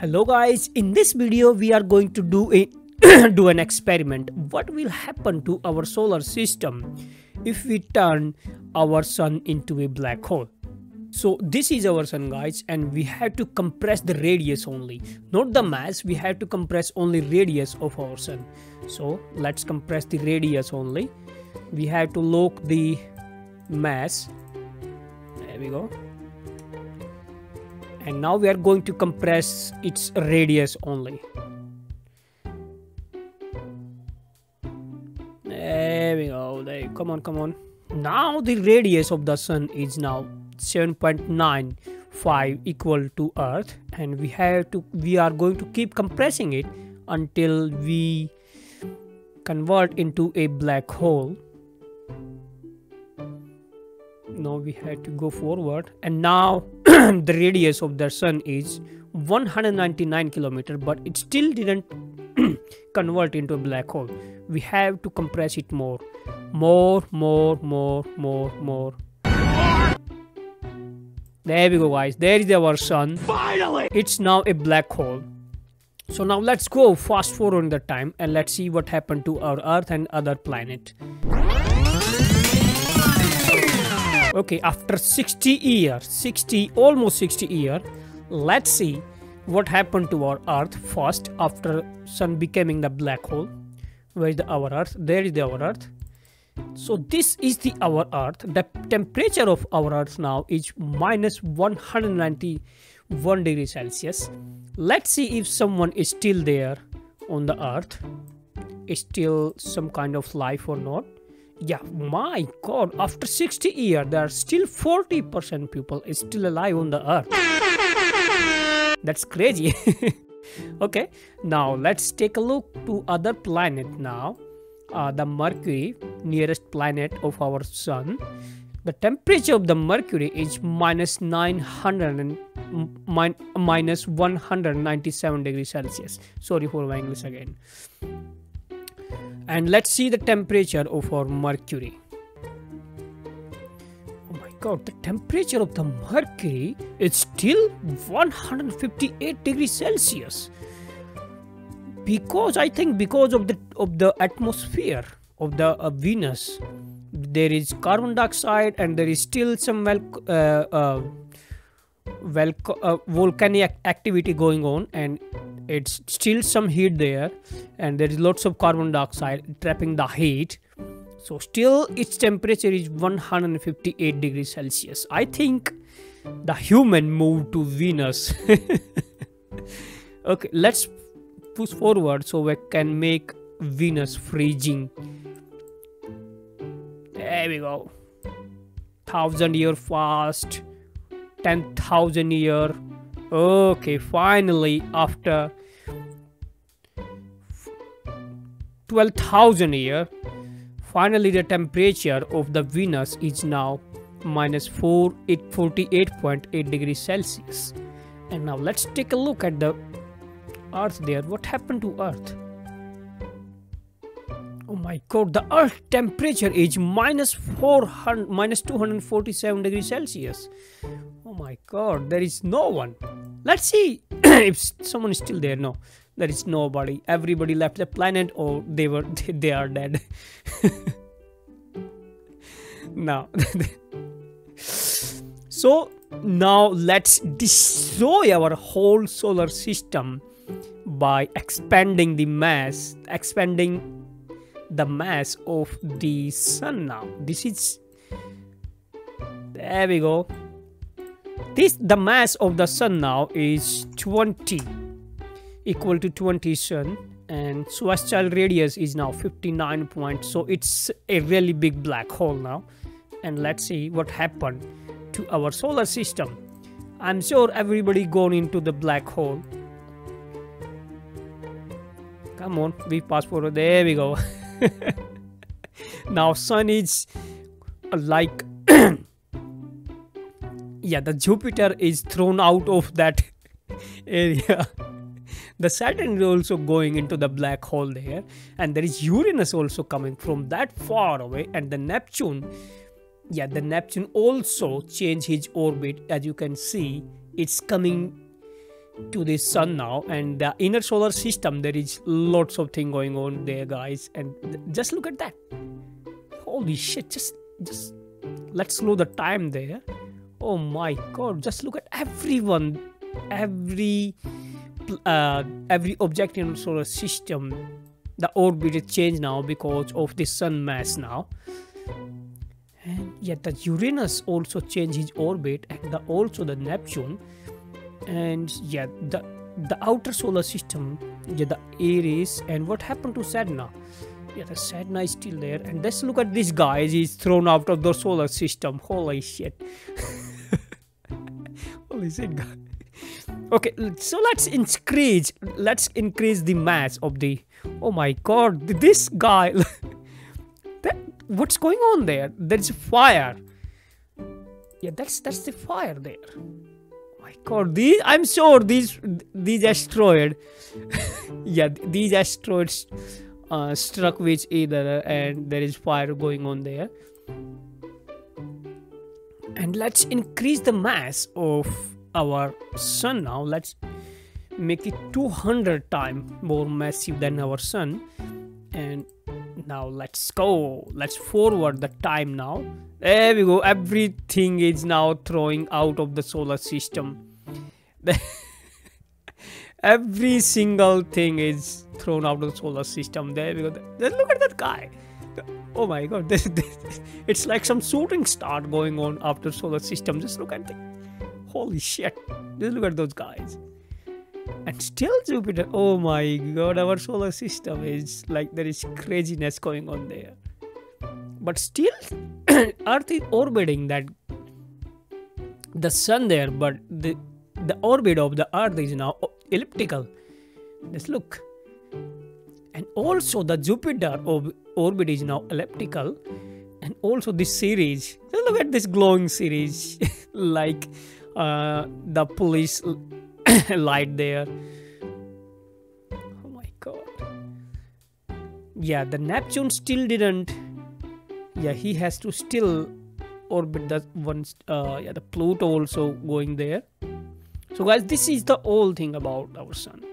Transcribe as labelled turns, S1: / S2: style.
S1: hello guys. In this video we are going to do a do an experiment. What will happen to our solar system if we turn our sun into a black hole? So this is our sun guys and we have to compress the radius only. Not the mass. We have to compress only radius of our sun. So let's compress the radius only. We have to lock the mass. There we go and now we are going to compress its radius only. There we go there come on come on. Now the radius of the sun is now 7.95 equal to earth and we have to we are going to keep compressing it until we convert into a black hole. Now we have to go forward and now the radius of the sun is 199 kilometer but it still didn't convert into a black hole. We have to compress it more more more more more more. There we go guys. There is our sun.
S2: Finally!
S1: it's now a black hole. So now let's go fast forward in the time and let's see what happened to our earth and other planet okay after 60 years 60 almost 60 year let's see what happened to our earth first after sun becoming the black hole. Where is the our earth? There is the our earth. So this is the our earth. The temperature of our earth now is minus 191 degree celsius. Let's see if someone is still there on the earth. Is still some kind of life or not yeah my god after 60 years there are still 40% people is still alive on the earth. That's crazy. Okay now let's take a look to other planet now. Uh, the mercury nearest planet of our sun. The temperature of the mercury is minus 900 and min- minus 197 degrees celsius. Sorry for my english again and let's see the temperature of our mercury. Oh my god the temperature of the mercury is still 158 degrees celsius. Because i think because of the of the atmosphere of the uh, venus there is carbon dioxide and there is still some uh, uh, well uh, volcanic activity going on and it's still some heat there and there is lots of carbon dioxide trapping the heat. So still its temperature is 158 degrees celsius. I think the human moved to venus. Okay let's push forward so we can make venus freezing. There we go. Thousand year fast 10,000 year. Okay finally after 12,000 year finally the temperature of the venus is now minus 4 48.8 degrees celsius. And now let's take a look at the earth there. What happened to earth? Oh my god the earth temperature is minus 400 minus 247 degrees celsius oh my god there is no one. Let's see if someone is still there. No there is nobody. Everybody left the planet or they were they are dead. Now so now let's destroy our whole solar system by expanding the mass expanding the mass of the sun now. This is there we go this the mass of the sun now is 20 equal to 20 sun and celestial radius is now 59 points so it's a really big black hole now. And let's see what happened to our solar system. I'm sure everybody gone into the black hole. Come on we pass forward there we go. Now sun is uh, like yeah the jupiter is thrown out of that area. The saturn is also going into the black hole there and there is uranus also coming from that far away and the neptune yeah the neptune also changed his orbit. As you can see it's coming to the sun now and the inner solar system there is lots of thing going on there guys. And just look at that. Holy shit just just let's slow the time there oh my god just look at everyone. Every uh, every object in solar system the orbit is changed now because of the sun mass now. And yet the uranus also changed his orbit and the, also the neptune. And yeah the the outer solar system yeah the Eris and what happened to Sedna yeah the Sedna is still there. And let's look at this guy he's thrown out of the solar system. Holy shit holy shit guy okay so let's increase let's increase the mass of the oh my god this guy that what's going on there? There's a fire. Yeah that's that's the fire there. My god these i'm sure these these asteroid yeah these asteroids uh, struck with either and there is fire going on there and let's increase the mass of our sun now. Let's make it 200 times more massive than our sun. And now let's go. Let's forward the time now. There we go. Everything is now throwing out of the solar system. Every single thing is thrown out of the solar system. There we go. Look at that guy oh my god this, this, it's like some shooting star going on after solar system. Just look at it holy shit. Just look at those guys. And still jupiter oh my god our solar system is like there is craziness going on there. But still earth is orbiting that the sun there but the the orbit of the earth is now elliptical. Just look. And also the jupiter orbit is now elliptical. And also this Ceres look at this glowing Ceres like uh, the police light there. Oh my god. Yeah the neptune still didn't. Yeah he has to still orbit the one uh, yeah the pluto also going there. So guys this is the whole thing about our sun